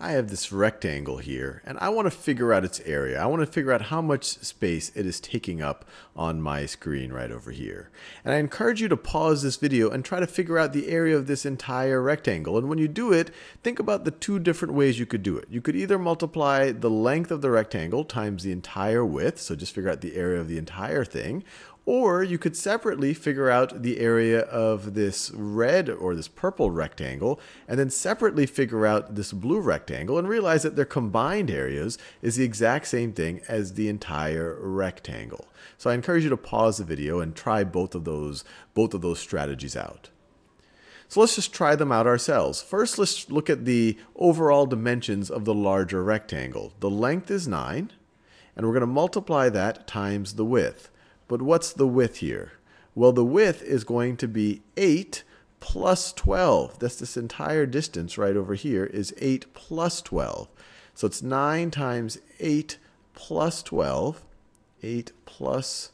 I have this rectangle here and I want to figure out its area. I want to figure out how much space it is taking up on my screen right over here. And I encourage you to pause this video and try to figure out the area of this entire rectangle. And when you do it, think about the two different ways you could do it. You could either multiply the length of the rectangle times the entire width, so just figure out the area of the entire thing, or you could separately figure out the area of this red or this purple rectangle, and then separately figure out this blue rectangle and realize that their combined areas is the exact same thing as the entire rectangle. So I encourage you to pause the video and try both of those, both of those strategies out. So let's just try them out ourselves. First, let's look at the overall dimensions of the larger rectangle. The length is 9, and we're going to multiply that times the width. But what's the width here? Well, the width is going to be 8 plus 12. That's this entire distance right over here is 8 plus 12. So it's 9 times 8 plus 12. 8 plus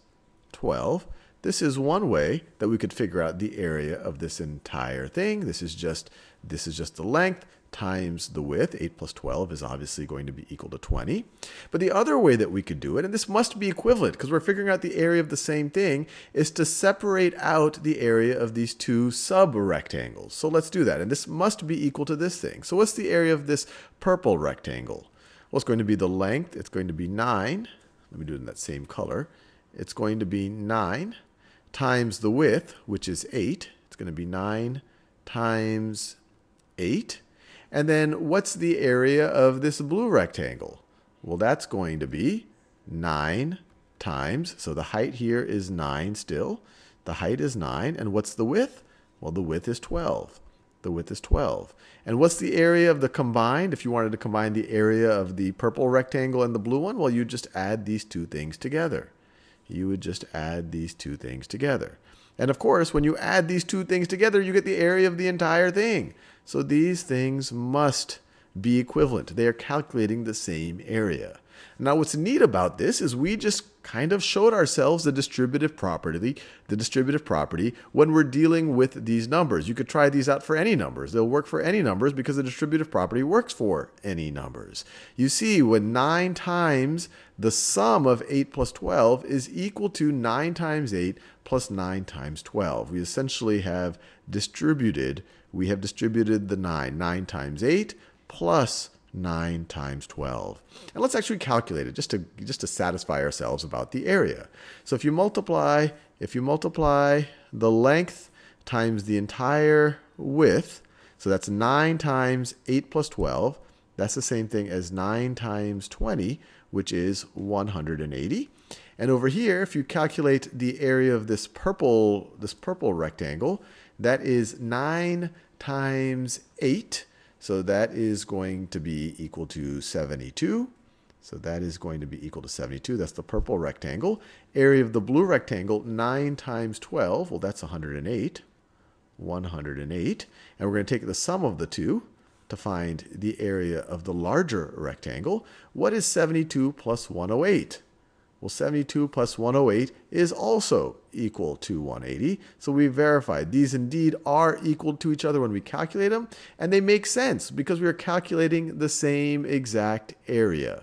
12. This is one way that we could figure out the area of this entire thing. This is just this is just the length times the width. 8 plus 12 is obviously going to be equal to 20. But the other way that we could do it, and this must be equivalent because we're figuring out the area of the same thing, is to separate out the area of these two sub-rectangles. So let's do that. And this must be equal to this thing. So what's the area of this purple rectangle? Well, it's going to be the length. It's going to be 9. Let me do it in that same color. It's going to be 9 times the width, which is 8. It's going to be 9 times 8. And then what's the area of this blue rectangle? Well, that's going to be 9 times, so the height here is 9 still. The height is 9, and what's the width? Well, the width is 12. The width is 12. And what's the area of the combined? If you wanted to combine the area of the purple rectangle and the blue one, well, you just add these two things together. You would just add these two things together. And of course, when you add these two things together, you get the area of the entire thing. So these things must be equivalent. They are calculating the same area. Now what's neat about this is we just kind of showed ourselves the distributive property, the distributive property when we're dealing with these numbers. You could try these out for any numbers. They'll work for any numbers because the distributive property works for any numbers. You see when 9 times the sum of 8 plus 12 is equal to 9 times 8 plus 9 times 12. We essentially have distributed we have distributed the 9. 9 times 8 plus 9 times 12. And let's actually calculate it just to, just to satisfy ourselves about the area. So if you multiply, if you multiply the length times the entire width, so that's 9 times 8 plus 12, that's the same thing as 9 times 20, which is 180. And over here, if you calculate the area of this purple, this purple rectangle, that is 9 times 8. So that is going to be equal to 72. So that is going to be equal to 72. That's the purple rectangle. Area of the blue rectangle, 9 times 12. Well, that's 108. 108. And we're going to take the sum of the two to find the area of the larger rectangle. What is 72 plus 108? Well, 72 plus 108 is also equal to 180. So we verified these indeed are equal to each other when we calculate them, and they make sense because we are calculating the same exact area.